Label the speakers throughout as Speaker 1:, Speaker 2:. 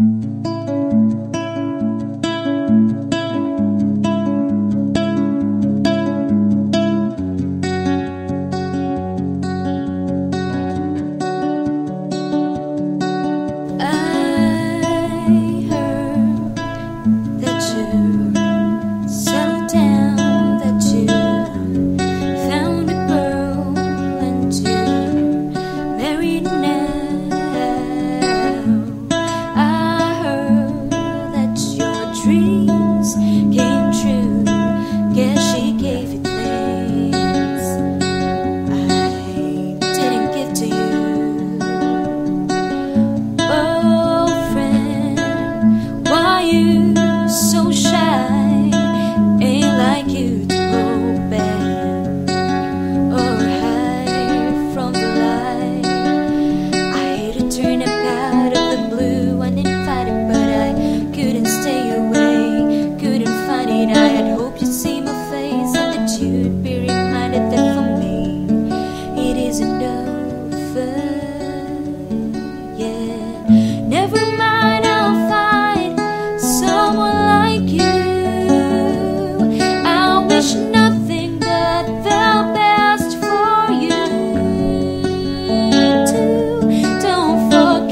Speaker 1: Mm-hmm.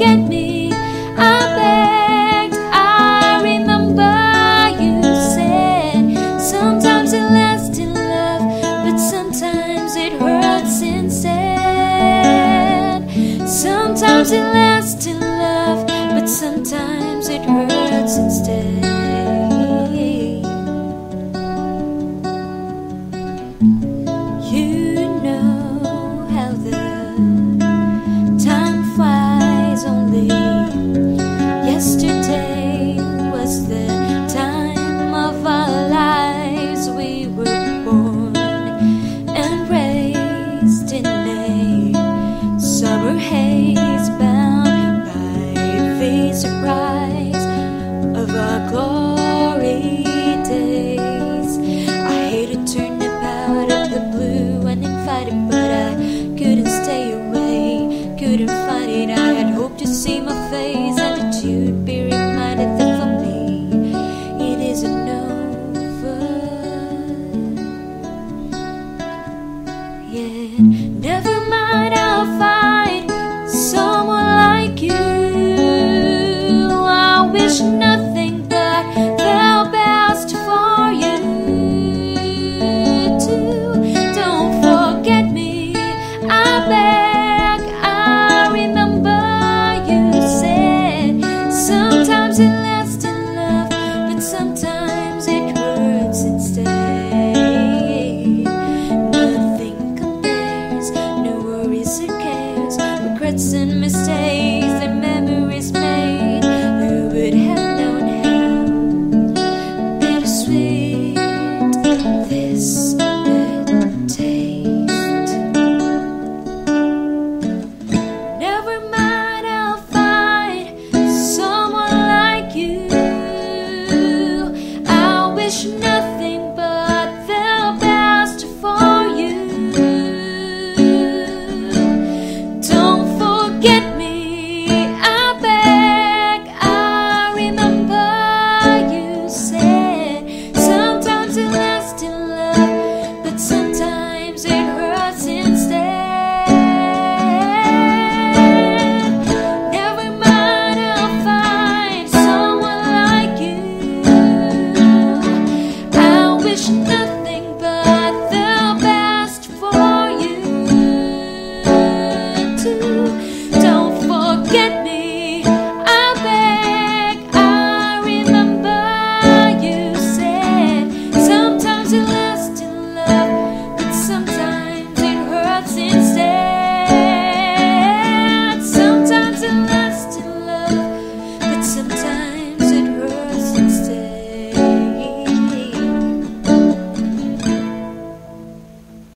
Speaker 1: Get me. I begged, I remember you said sometimes it lasts in love, but sometimes it hurts instead. Sometimes it lasts in love, but sometimes it hurts instead. couldn't find it. I had hoped to see my face and that you'd be reminded that for me it isn't over yet. words and no